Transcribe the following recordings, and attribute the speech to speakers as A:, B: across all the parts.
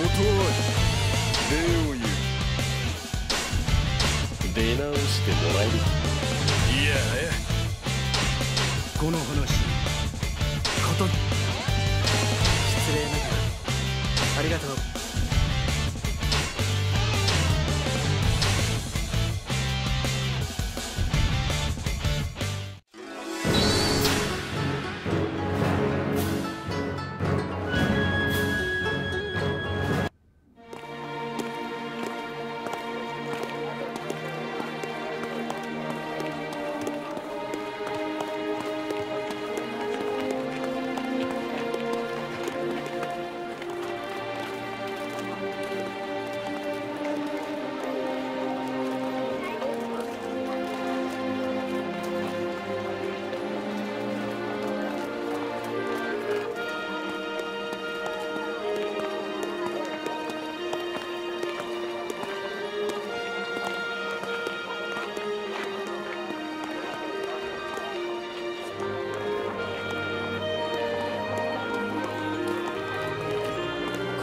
A: 断
B: る礼を言う。出直してもらえるいや。
A: この話。こと。失礼ながら。ありがとう。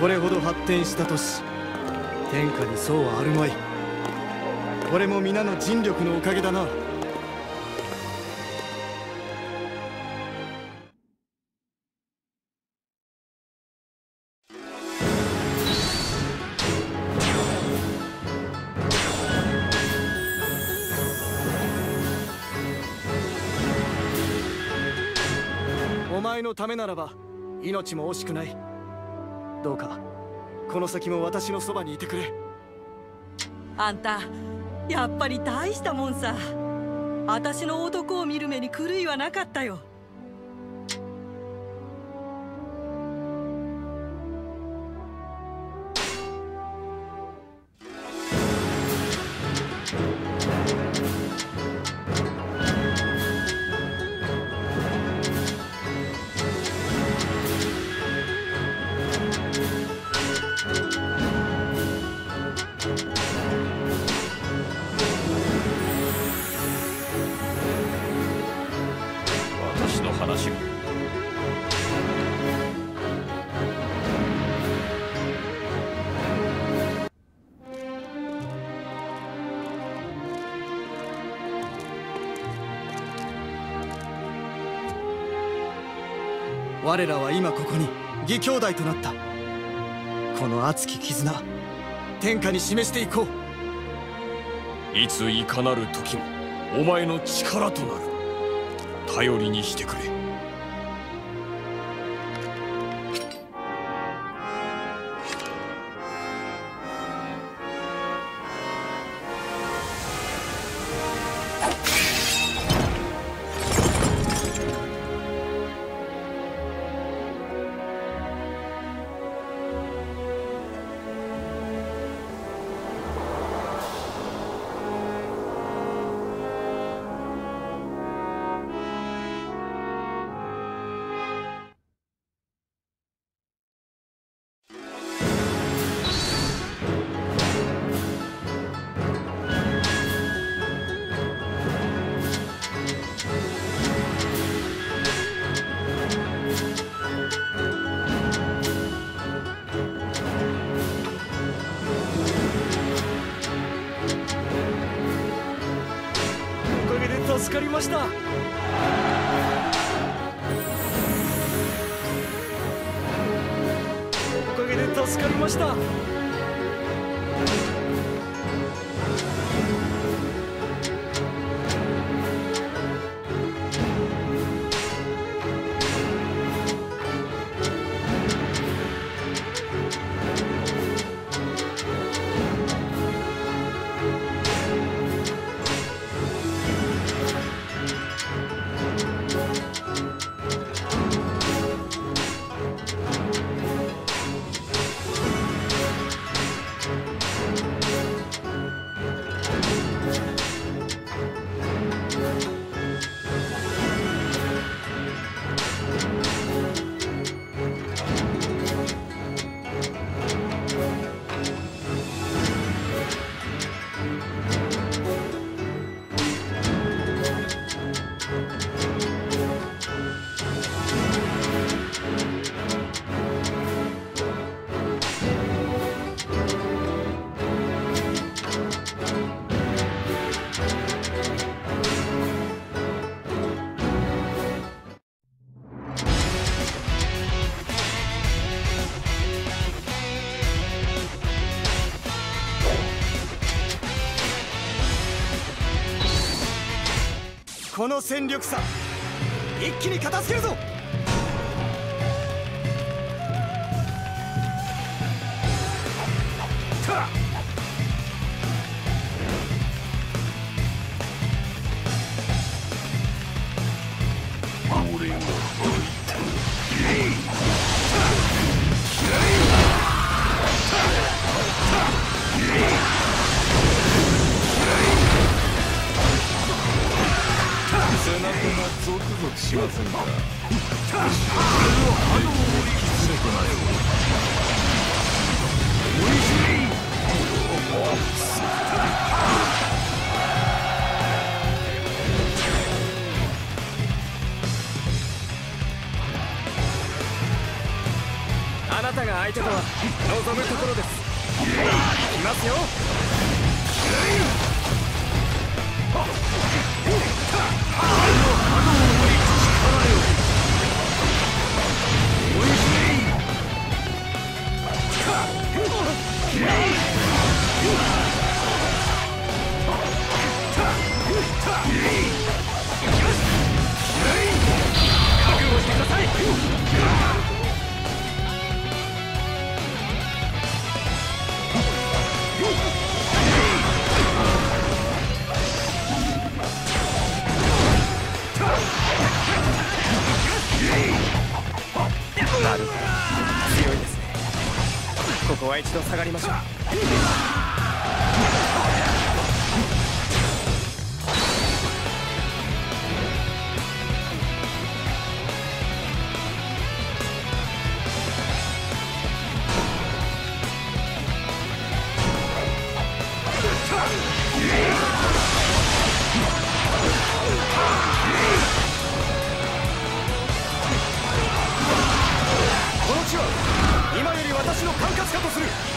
A: これほど発展した都市天下にそうはあるまい。これも皆の尽力のおかげだな。お前のためならば命も惜しくない。どうかこの先も私のそばにいてくれ。
C: あんたやっぱり大したもんさ。私の男を見る目に狂いはなかったよ。
A: 我らは今ここに義兄弟となった。この熱き絆天下に示していこう。
B: いついかなる時もお前の力となる。頼りにしてくれ。
A: かりました。おかげで助かりました。この戦力差一気に片付けるぞ。
D: しませんか
A: あなたが相手とは望むところです。いきますよ。ここは一度下がりましょう。の管轄下とする。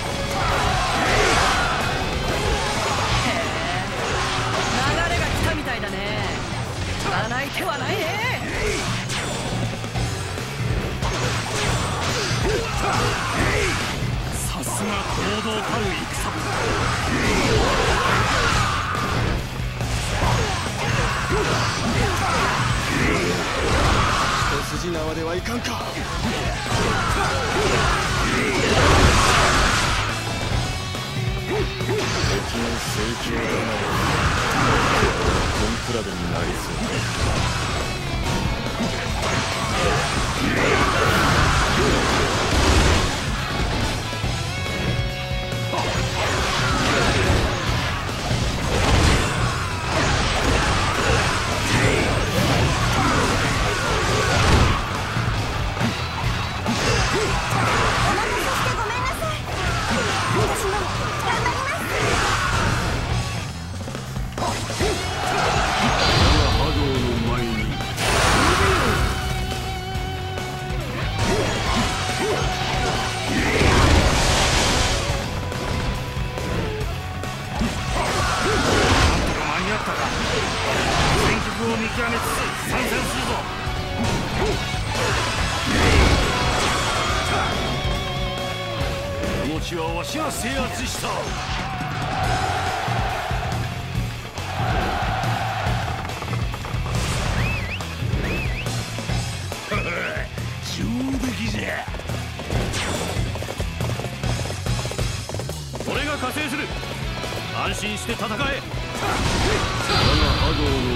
E: 見極めつつ参戦するぞこの地はわしが制圧した上出来じゃ俺が加勢する。安心して戦え。
D: 我が波動の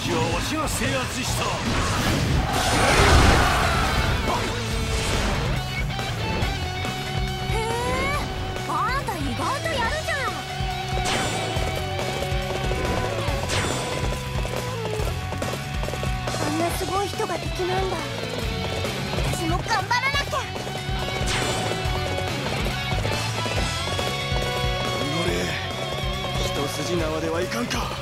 E: 時はわ
F: しが制圧した。
A: とじ人が敵なんだ。私も頑張らなきゃ。
G: 己一筋縄ではいかんか。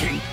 G: King.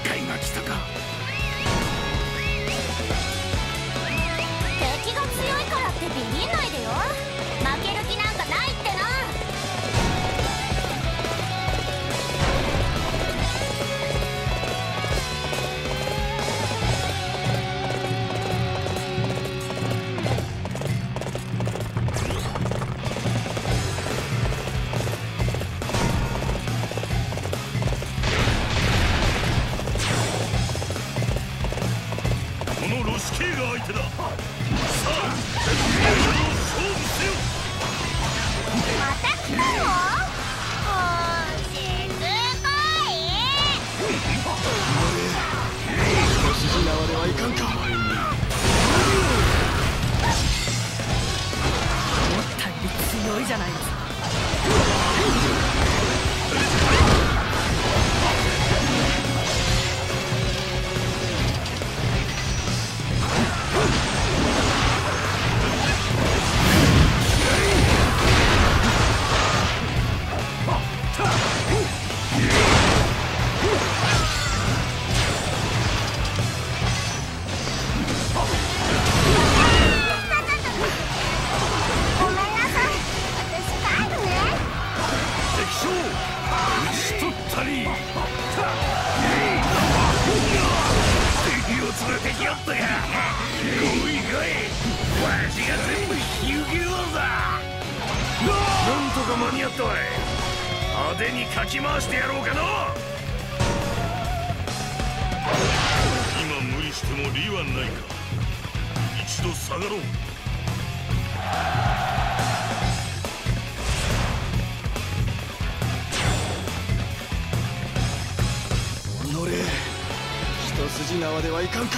G: 縄ではいかんか。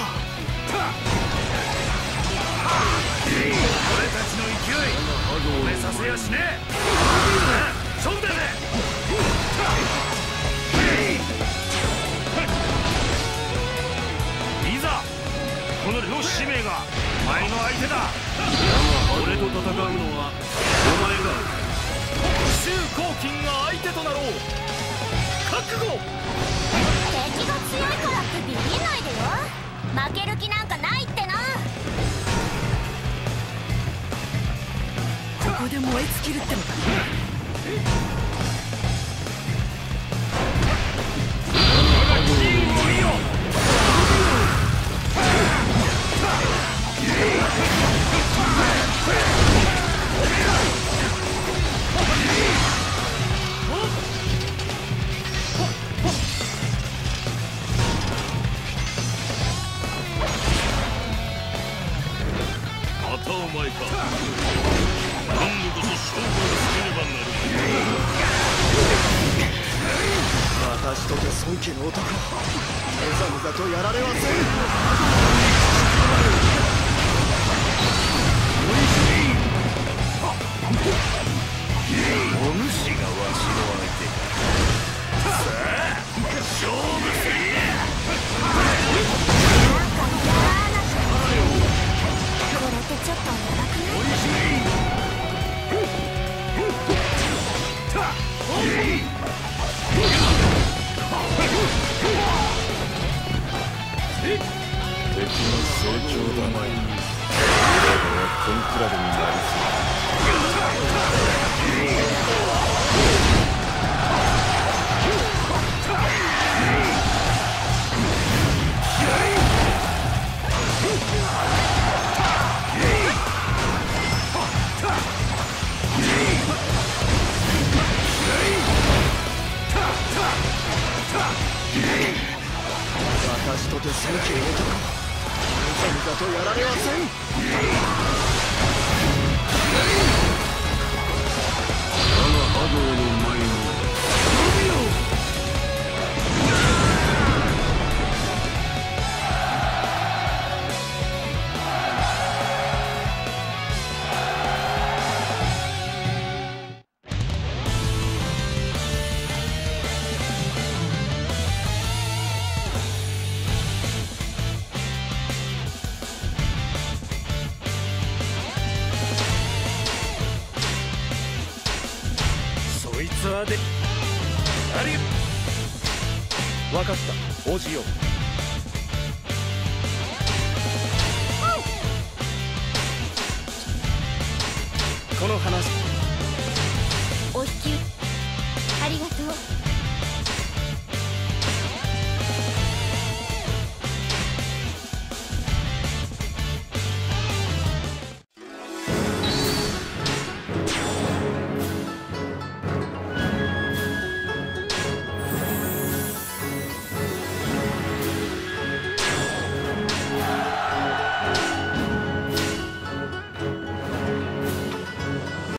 E: 俺たちの勢い止めさせやしねえ。そん。でねいざこの両使命がお前の相手だ。俺と戦うのはお前だ。周公金が相手となろう。覚悟。
G: 敵が強
A: とて尊敬の男。むざむざとやられはせん。私とて尊敬の男むざむざとやられはせん。この話。